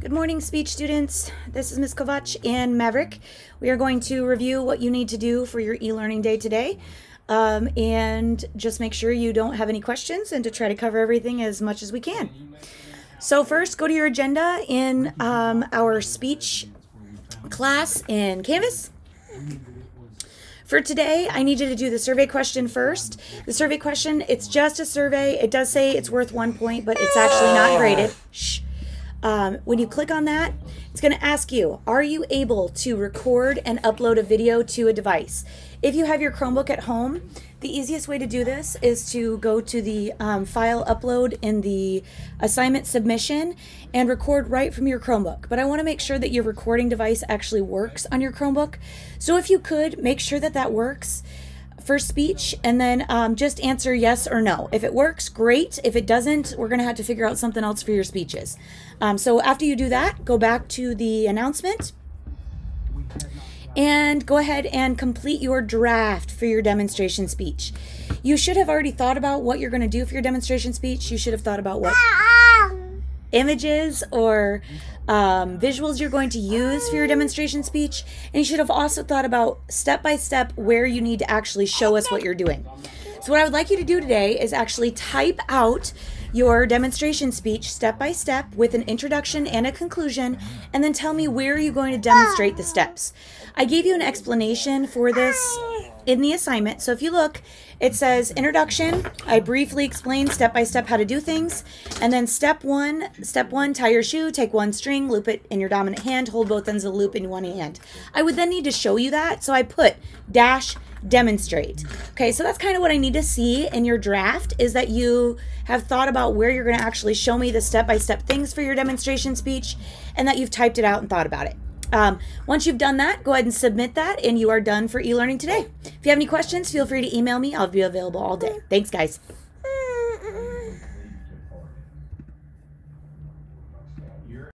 Good morning, speech students. This is Ms. Kovatch and Maverick. We are going to review what you need to do for your e-learning day today. Um, and just make sure you don't have any questions and to try to cover everything as much as we can. So first, go to your agenda in um, our speech class in Canvas. For today, I need you to do the survey question first. The survey question, it's just a survey. It does say it's worth one point, but it's actually not graded. Shh. Um, when you click on that, it's going to ask you, are you able to record and upload a video to a device? If you have your Chromebook at home, the easiest way to do this is to go to the um, file upload in the assignment submission and record right from your Chromebook. But I want to make sure that your recording device actually works on your Chromebook. So if you could, make sure that that works for speech and then um, just answer yes or no. If it works, great. If it doesn't, we're going to have to figure out something else for your speeches. Um, so after you do that, go back to the announcement and go ahead and complete your draft for your demonstration speech. You should have already thought about what you're going to do for your demonstration speech. You should have thought about what images or um, visuals you're going to use for your demonstration speech. And you should have also thought about step by step where you need to actually show us what you're doing. So, what I would like you to do today is actually type out your demonstration speech step by step with an introduction and a conclusion, and then tell me where you're going to demonstrate the steps. I gave you an explanation for this in the assignment. So if you look, it says introduction. I briefly explain step by step how to do things. And then step one, step one, tie your shoe, take one string, loop it in your dominant hand, hold both ends of the loop in one hand. I would then need to show you that. So I put dash demonstrate. Okay, so that's kind of what I need to see in your draft is that you have thought about where you're going to actually show me the step by step things for your demonstration speech and that you've typed it out and thought about it. Um, once you've done that, go ahead and submit that, and you are done for e learning today. If you have any questions, feel free to email me. I'll be available all day. Thanks, guys.